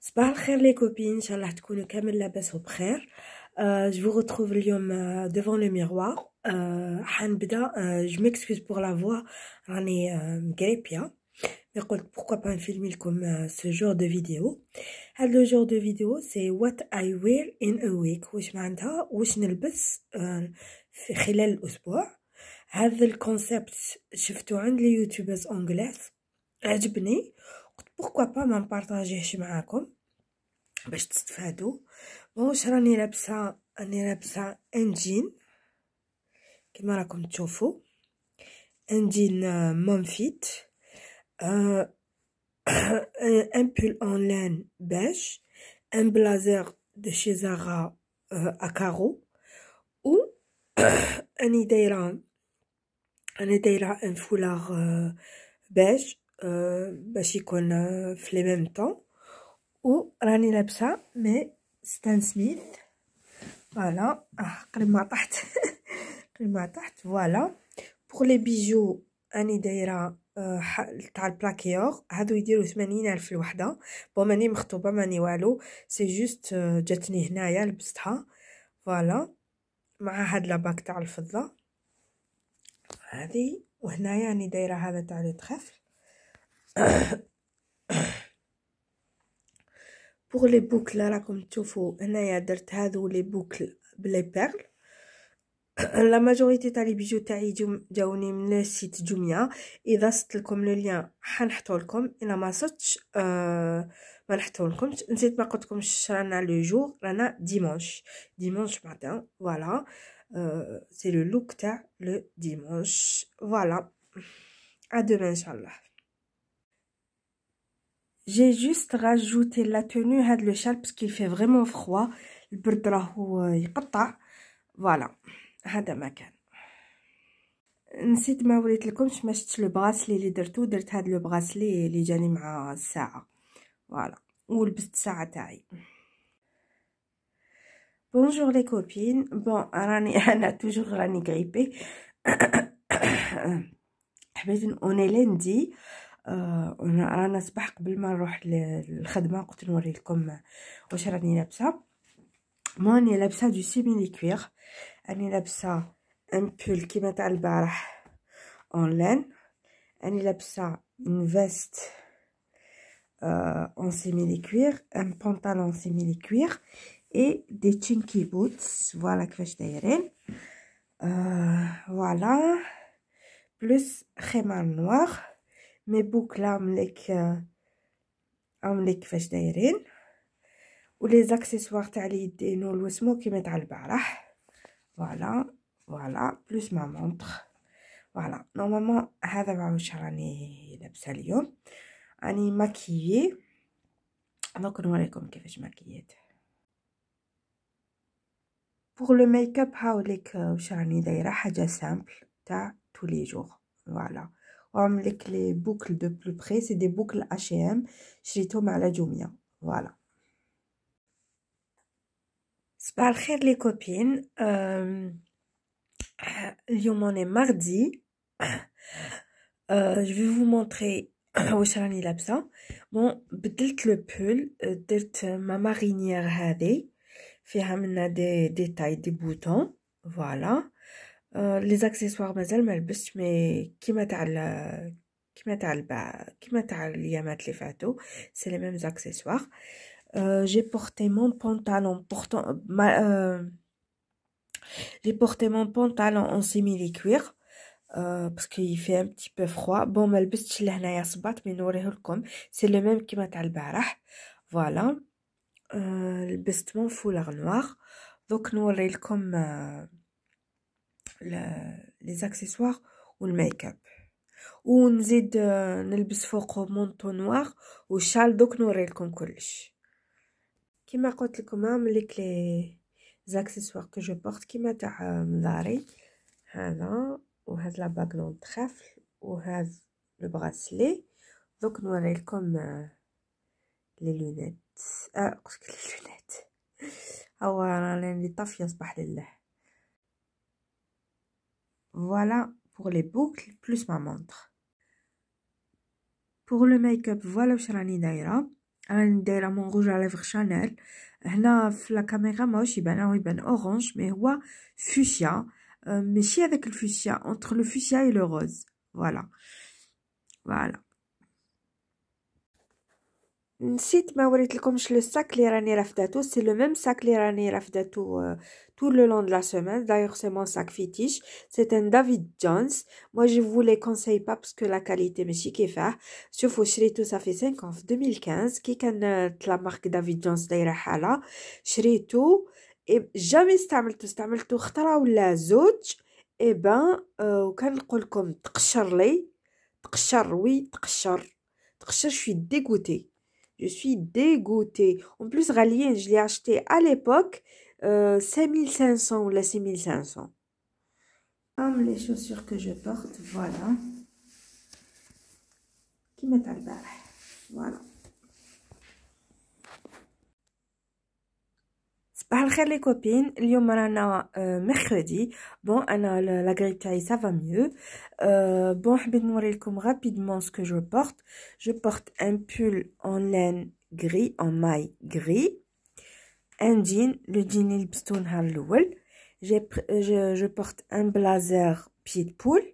صباح الخير لي كوبين ان شاء الله تكونوا كامل لاباس وبخير جو vous retrouve اليوم devant le miroir حنبدا جو ميكسكوز بور لا فوا راني مغريبيا مي قلت بوركوا با نفيلمي لكم سو جور دو فيديو هاد لو جور دو فيديو سي وات اي وير ان ا ويك واش معناتها واش نلبس في خلال الاسبوع هذا الكونسيبت شفتو عند لي يوتيوبرز انجليز عجبني قلت بوركوا با ما نبارطاجيهش معاكم باش تستفادوا واش راني لابسه راني لابسه ان جين كما راكم تشوفوا ان جين مونفيت ان بول اون لان بيج ان بلازر دو شي زارا اكارو و اني دايره انا دايره ان فولار بيج باش يكون في لي ميم طون راني لابسة مي ستان سميث. فوالا آه قريب ما طحت قريب ما طحت فوالا. بوغ لي بيجو راني دايرة تاع البلاكيور. هادو يديروا ثمانين ألف الوحده بون ماني مخطوبة ماني والو. سي جوست جاتني هنايا لبستها. فوالا. مع هاد لاباك تاع الفضة. هذه وهنايا راني دايرة هذا تاع لي تخفل بوغ لي بوكل راكم تشوفوا هنايا درت هادو لي بوكل بلي بيرل لا ماجوريتي تاع لي بيجو تاعي جاوني من سيت جوميا اذا صدت لكم لو لين حنحطو لكم الا ما صدتش آه ما نحطو لكمش نسيت ما قلت لكمش رانا لو جور رانا ديمونش ديمونش ماتان فوالا euh, c'est le look تاع le dimanche. Voilà. À demain inchallah. J'ai juste rajouté la tenue هاد le châle parce qu'il fait froid. البرد راهو يقطع فوالا هذا ما كان نسيت ما وريت لكمش ما شفتش لو بغاسلي اللي درتو درت هاد لو بغاسلي اللي جاني مع الساعة فوالا ولبست الساعة تاعي بونجور لي كوبين بون راني أنا توجور راني غريبي حبيت اوني لندي آه رانا صباح قبل ما نروح للخدمة قلت نوري لكم واش راني لابسة. مو راني لابسة دو سيميلي كوير راني لابسة ان بول كيما تاع البارح اون لأن راني لابسة اون فيست اون سيميلي كوير ان بونطالون سيميلي كوير et des chinky boots. Voilà كيفاش دايرين فوالا بلس خمار نوار مي بوكل عملك عملك كيفاش دايرين و لي زاكسيسوار تاع اليدين و الوسمو كيما تاع البارح. فوالا فوالا بلس ما مونطر فوالا نورمالمون هذا مع واش راني لابسة اليوم. راني ماكيي دونك نوريكم كيفاش ماكييت بوغ لو ميك اب هاوليك واش راني دايرة حاجة سامبل تاع تو لي جور فوالا وعملك لي بوكل دو بلو بري سي دي بوكل اش ام شريتهم على جوميا فوالا صباح الخير لي كوبين اليوم اوني ماردي جو في فو مونطري واش راني لابسه بون بدلت لو بول درت ما مارينيير هذه فيها منا دي ديتاي دي بوتون فوالا لي زاكسيسوار مازال ما لبستش مي كيما تاع كيما تاع الباع كيما تاع الايامات اللي فاتو سي لي ميم زاكسيسوار جي بورتي مون بونطالون بورتون j'ai porté mon pantalon en simili cuir euh, parce qu'il fait un petit peu froid bon ما لبستش لهنايا صباط مي نوريه لكم سي لو ميم كيما تاع البارح فوالا لبست مون فولار نوار دوك نوري لكم لي زاكسيسوار والميك اب ونزيد نلبس فوقه مونطو نوار وشال دوك نوري لكم كلش كيما قلت لكم نعملك لي زاكسيسوار كو جو بورت كيما تاع مداري هذا وهذا لا باغ تخافل وهذا لو براسلي دوك نوري لكم لي لونيت آه قلت لي لونيت هو راني طافيه صباح لله فوالا بوغ لي بوكل بلوس ما مونطر بوغ لو ميك اب فوالا واش راني دايره راني دايره مون روج على ليفغ شانيل هنا في لا كاميرا ماهوش يبان راهو يبان اورانج مي هو فوشيا ماشي هذاك الفوشيا اونتر لو فوشيا اي لو روز فوالا فوالا نسيت ما وريت لكمش لو ساك اللي راني رافداتو سي لو ميم ساك اللي راني رافداتو tout le long de la semaine. D'ailleurs, c'est mon sac fétiche. C'est un David Jones. Moi, je vous les conseille pas parce que la qualité me chic et faire. Sauf شريتو ça fait 5 ans, 2015. كي كانت la marque David Jones دايرة حالة شريتو et jamais استعملتو استعملتو خطرة ولا زوج et ben وكان نقول لكم تقشر لي تقشر وي تقشر تقشر je suis dégoûtée Je suis dégoûtée. En plus, Ralien, je l'ai acheté à l'époque euh, 5500 ou la 6500. Comme les chaussures que je porte, voilà. Qui m'est Voilà. صباح الخير les copines اليوم رانا mercredi bon انا la grippe تاعي ça va mieux euh, bon حبيت نوري لكم rapidement ce que je porte je porte un pull en laine gris en maille gris un jean le jean اللي لبستو نهار الاول j'ai je, je porte un blazer pied de poule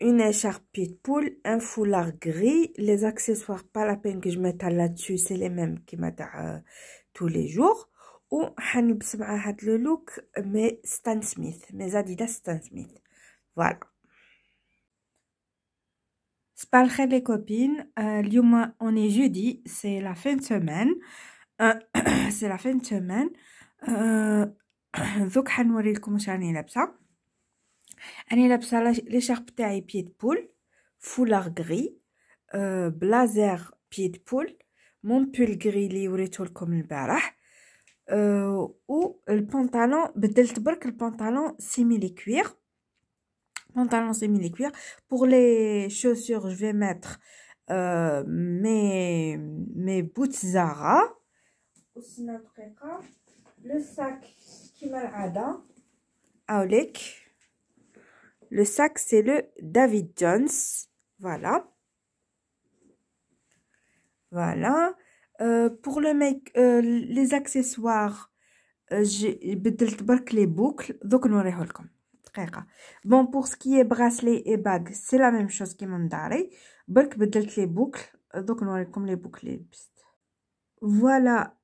une écharpe pied de poule un foulard gris les accessoires pas la peine que je mette là-dessus c'est les mêmes qui تاع tous les jours وحنلبس مع هاد لو لوك مي ستان سميث مي اديداس ستان سميث فوالا صباح الخير لي كوبين اليوم اوني جودي سي لا فين سيمين سي لا فين سيمين دوك حنوريلكم واش راني لابسه راني لابسه لي شارب تاعي بيد بول فولار غري بلازير بيد بول مون بول غري لي وريته لكم البارح و البونطالون بدلت برك البونطالون سيميلي كوير pantalon semi cuir pour les chaussures je vais mettre euh, mes mes boots Zara وسنا دقيقة لو ساك كيما العادة هاوليك لو ساك سي لو دافيد جونز فوالا فوالا بور لو ميك لي زاكسيسوار بدلت برك لي بوكل دوك نوريه لكم دقيقة بون بور سكي براسلي اي باغ سي لا ميم شوز كيما من داري برك بدلت لي بوكل دوك نوريكم لي بوكل لي لبست فوالا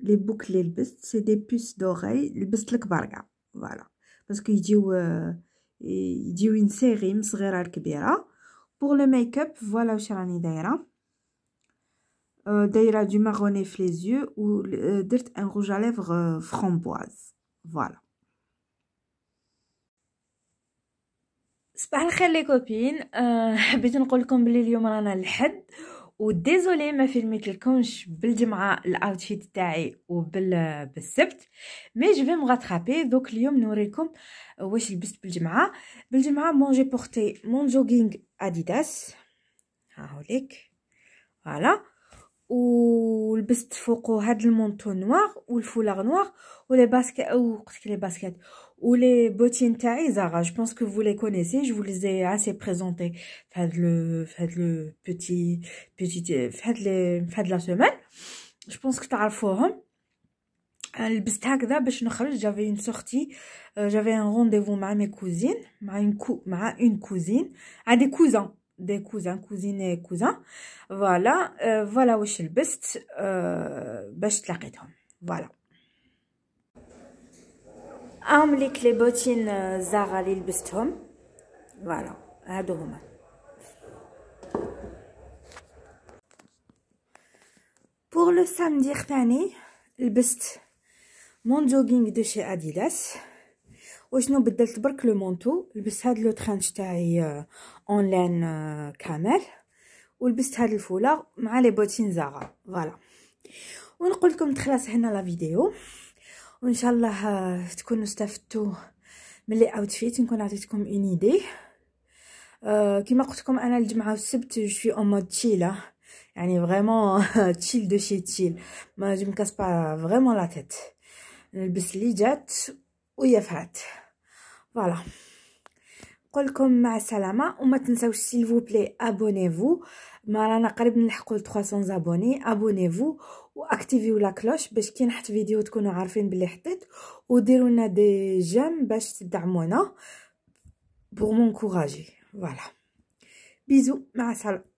لي بوكل لي لبست سي دي بوس دوغي لبست الكبار كاع فوالا باسكو يجيو يجيو اون سيري من صغيره لكبيره بور لو ميك اب فوالا واش راني دايره دايره دو ماروني في لي زيو و درت ان روج ا ليفغ فرامبواز فوالا صباح الخير لي كوبين أه حبيت نقول لكم بلي اليوم رانا الحد وديزولي ما فيلميت لكمش بالجمعه الاوتفيت تاعي وبال بالسبت مي جو في مغاترابي دوك اليوم نوريكم واش لبست بالجمعه بالجمعه مون جي بورتي مون جوغينغ اديداس هاوليك فوالا ولبست فوقو هاد المونطو نوار والفولاغ نوار ولي باسكيت او قلت لي باسكيت ou les bottines taille Zara. Je pense que vous les connaissez. Je vous les ai assez présentées. Faites le, faites le petit, petit, faites les, faites la semaine. Je pense que تعرفوهم. لبست هكذا باش نخرج j'avais une sortie j'avais un rendez-vous مع mes cousines مع une cou مع une cousine à des cousins des cousins cousines et cousins voilà voilà واش لبست باش تلاقيتهم voilà عاملك لي بوتين زاغا اللي لبستهم فوالا هادو هما بور لو سامدي ثاني لبست مون جوغينغ دو شي اديداس وشنو بدلت برك لو مونتو؟ لبست هاد لو ترانش تاعي اون لين كامل ولبست هاد الفولاغ مع لي بوتين زاغا فوالا. ونقول لكم تخلص هنا لا فيديو. وإن شاء الله تكونوا استفدتوا من لي اوتفيت نكون عطيتكم اون ايدي أه كما قلت لكم أنا الجمعة والسبت جو سوي اون مود تشيله يعني فريمون تشيل دو شي تشيل ما جو مكاس با فريمون لا تيت نلبس اللي جات وهي فات فوالا. نقول لكم مع السلامة وما تنساوش سيل بلي ابونيفو ما رانا قريب نلحقوا ل 300 ابوني ابونيفو واكتيفيو لا كلوش باش كي نحط فيديو تكونوا عارفين بلي حطيت. وديروا لنا دي جيم باش تدعمونا. بور مونكوراجي فوالا. بيزو. مع السلامة.